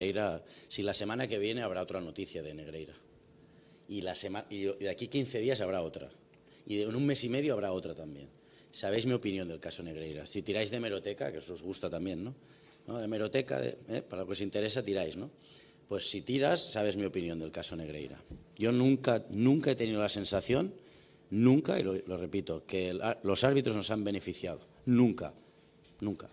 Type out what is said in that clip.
Negreira, si la semana que viene habrá otra noticia de Negreira. Y, la semana, y de aquí 15 días habrá otra. Y en un mes y medio habrá otra también. Sabéis mi opinión del caso Negreira. Si tiráis de hemeroteca, que eso os gusta también, ¿no? De hemeroteca, ¿eh? para lo que os interesa, tiráis, ¿no? Pues si tiras, sabes mi opinión del caso Negreira. Yo nunca, nunca he tenido la sensación, nunca, y lo, repito, que los árbitros nos han beneficiado. Nunca, nunca.